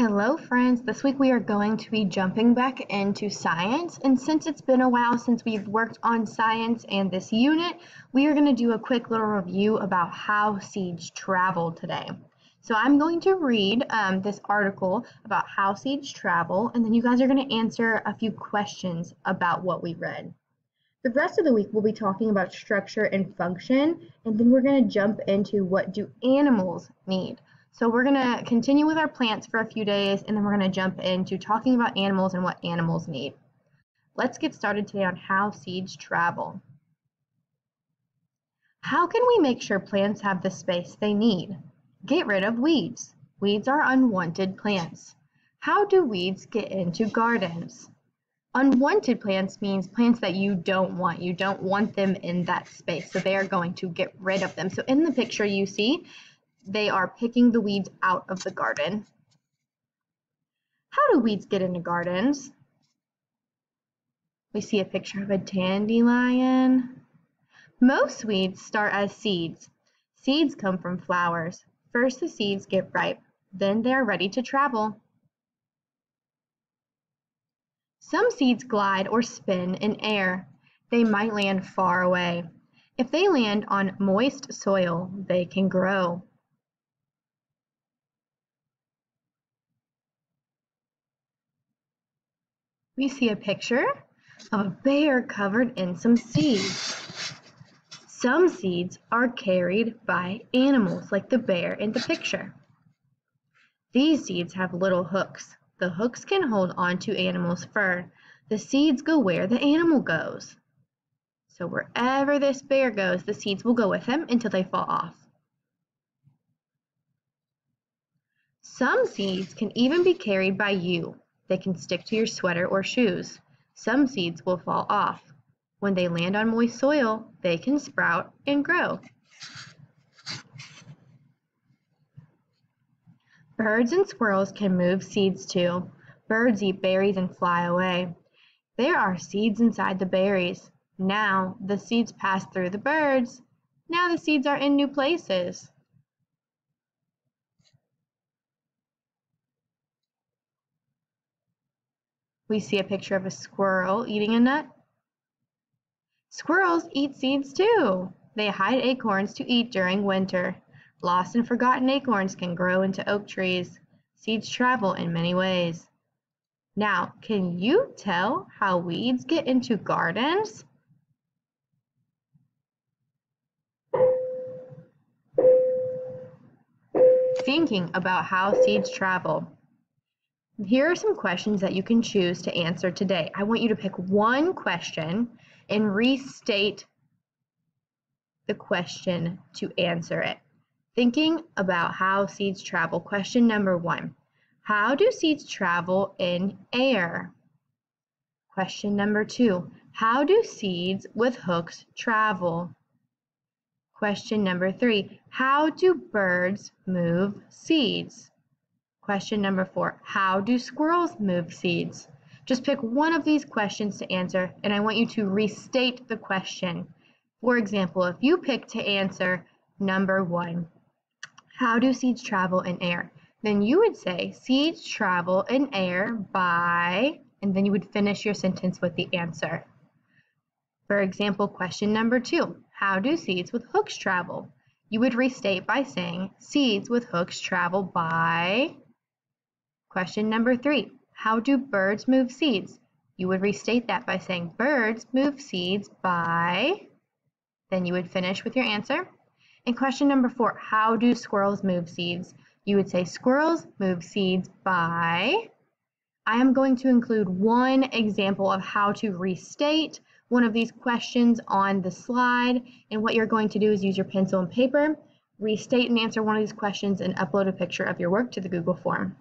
Hello friends, this week we are going to be jumping back into science and since it's been a while since we've worked on science and this unit, we are going to do a quick little review about how seeds travel today. So I'm going to read um, this article about how seeds travel and then you guys are going to answer a few questions about what we read. The rest of the week we'll be talking about structure and function and then we're going to jump into what do animals need. So we're going to continue with our plants for a few days and then we're going to jump into talking about animals and what animals need. Let's get started today on how seeds travel. How can we make sure plants have the space they need? Get rid of weeds. Weeds are unwanted plants. How do weeds get into gardens? Unwanted plants means plants that you don't want. You don't want them in that space, so they are going to get rid of them. So in the picture you see, they are picking the weeds out of the garden. How do weeds get into gardens? We see a picture of a dandelion. Most weeds start as seeds. Seeds come from flowers. First the seeds get ripe, then they are ready to travel. Some seeds glide or spin in air. They might land far away. If they land on moist soil, they can grow. We see a picture of a bear covered in some seeds. Some seeds are carried by animals like the bear in the picture. These seeds have little hooks. The hooks can hold onto animals' fur. The seeds go where the animal goes. So wherever this bear goes, the seeds will go with him until they fall off. Some seeds can even be carried by you. They can stick to your sweater or shoes. Some seeds will fall off. When they land on moist soil, they can sprout and grow. Birds and squirrels can move seeds too. Birds eat berries and fly away. There are seeds inside the berries. Now the seeds pass through the birds. Now the seeds are in new places. We see a picture of a squirrel eating a nut. Squirrels eat seeds too. They hide acorns to eat during winter. Lost and forgotten acorns can grow into oak trees. Seeds travel in many ways. Now, can you tell how weeds get into gardens? Thinking about how seeds travel. Here are some questions that you can choose to answer today. I want you to pick one question and restate the question to answer it. Thinking about how seeds travel. Question number one How do seeds travel in air? Question number two How do seeds with hooks travel? Question number three How do birds move seeds? Question number four, how do squirrels move seeds? Just pick one of these questions to answer, and I want you to restate the question. For example, if you pick to answer number one, how do seeds travel in air? Then you would say, seeds travel in air by, and then you would finish your sentence with the answer. For example, question number two, how do seeds with hooks travel? You would restate by saying, seeds with hooks travel by, Question number three, how do birds move seeds? You would restate that by saying birds move seeds by, then you would finish with your answer. And question number four, how do squirrels move seeds? You would say squirrels move seeds by, I am going to include one example of how to restate one of these questions on the slide. And what you're going to do is use your pencil and paper, restate and answer one of these questions, and upload a picture of your work to the Google form.